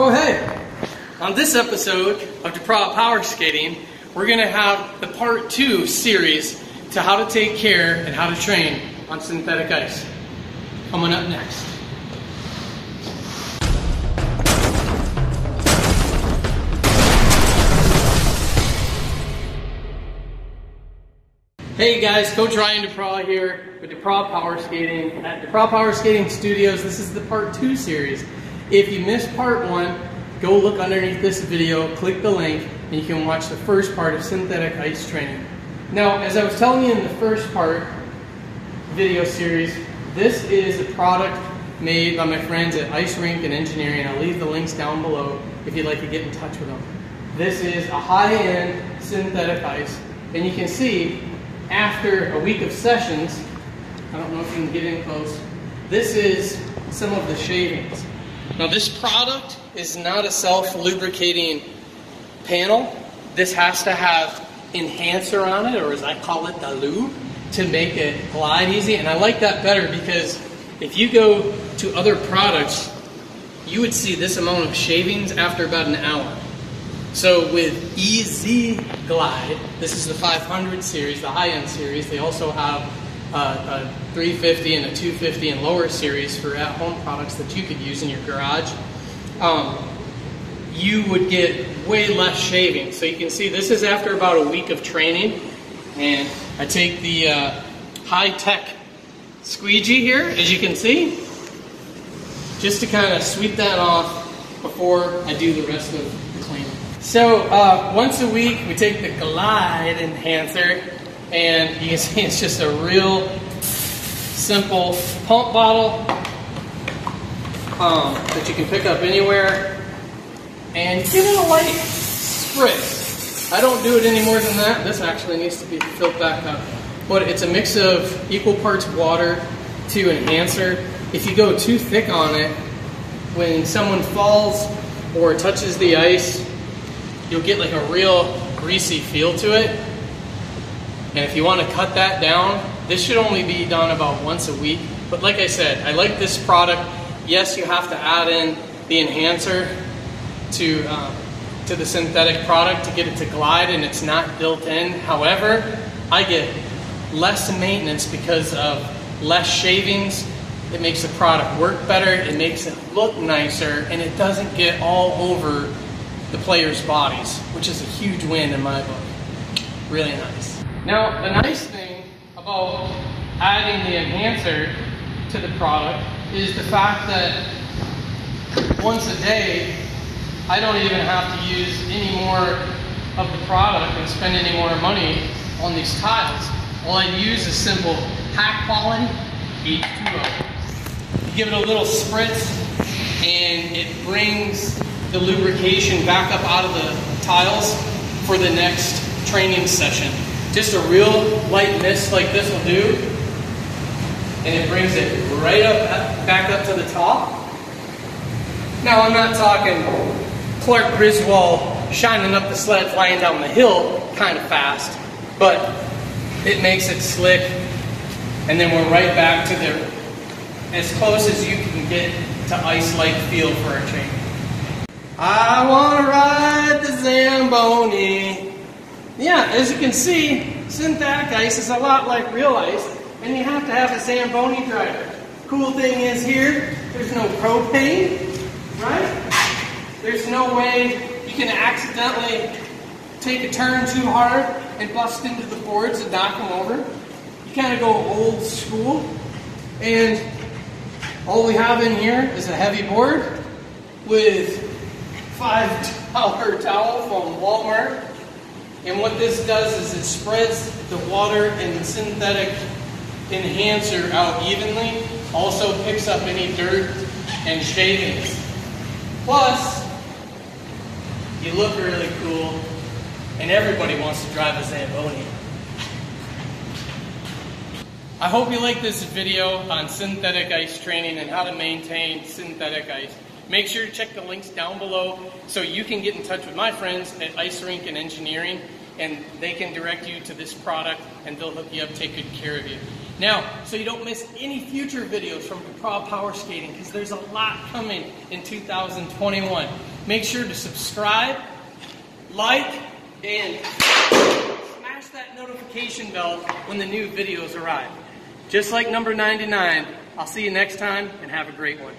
Oh, hey! On this episode of DuPraw Power Skating, we're going to have the part two series to how to take care and how to train on synthetic ice. Coming up next. Hey guys, Coach Ryan DuPraw here with DuPraw Power Skating at DuPraw Power Skating Studios. This is the part two series. If you missed part one, go look underneath this video, click the link, and you can watch the first part of synthetic ice training. Now, as I was telling you in the first part video series, this is a product made by my friends at Ice Rink and Engineering. I'll leave the links down below if you'd like to get in touch with them. This is a high-end synthetic ice, and you can see after a week of sessions, I don't know if you can get in close, this is some of the shavings. Now this product is not a self-lubricating panel. This has to have enhancer on it, or as I call it, the lube, to make it glide easy. And I like that better because if you go to other products, you would see this amount of shavings after about an hour. So with EZ Glide, this is the 500 series, the high-end series. They also have a 350 and a 250 and lower series for at-home products that you could use in your garage. Um, you would get way less shaving. So you can see this is after about a week of training, and I take the uh, high-tech squeegee here, as you can see, just to kind of sweep that off before I do the rest of the cleaning. So uh, once a week, we take the Glide Enhancer, and you can see it's just a real simple pump bottle um, that you can pick up anywhere, and give it a light spritz. I don't do it any more than that. This actually needs to be filled back up. But it's a mix of equal parts water to enhancer. If you go too thick on it, when someone falls or touches the ice, you'll get like a real greasy feel to it. And if you want to cut that down, this should only be done about once a week. But like I said, I like this product. Yes, you have to add in the enhancer to, um, to the synthetic product to get it to glide and it's not built in. However, I get less maintenance because of less shavings. It makes the product work better, it makes it look nicer, and it doesn't get all over the players' bodies, which is a huge win in my book. Really nice. Now, the nice thing about adding the enhancer to the product is the fact that once a day, I don't even have to use any more of the product and spend any more money on these tiles. All I use is simple hack pollen H2O. You give it a little spritz and it brings the lubrication back up out of the tiles for the next training session. Just a real light mist like this will do, and it brings it right up, back up to the top. Now I'm not talking Clark Griswold shining up the sled flying down the hill kind of fast, but it makes it slick, and then we're right back to the as close as you can get to ice-like feel for a training. I want to ride the Zamboni. Yeah, as you can see, synthetic ice is a lot like real ice, and you have to have a Zamboni driver. Cool thing is here, there's no propane, right? There's no way you can accidentally take a turn too hard and bust into the boards and knock them over. You kind of go old school, and all we have in here is a heavy board with five dollar towel from Walmart. And what this does is it spreads the water and the synthetic enhancer out evenly. Also picks up any dirt and shavings. Plus, you look really cool, and everybody wants to drive a Zamboni. I hope you like this video on synthetic ice training and how to maintain synthetic ice. Make sure to check the links down below so you can get in touch with my friends at Ice Rink and Engineering and they can direct you to this product and they'll hook you up, take good care of you. Now, so you don't miss any future videos from DuPraw Power Skating, because there's a lot coming in 2021. Make sure to subscribe, like, and smash that notification bell when the new videos arrive. Just like number 99, I'll see you next time and have a great one.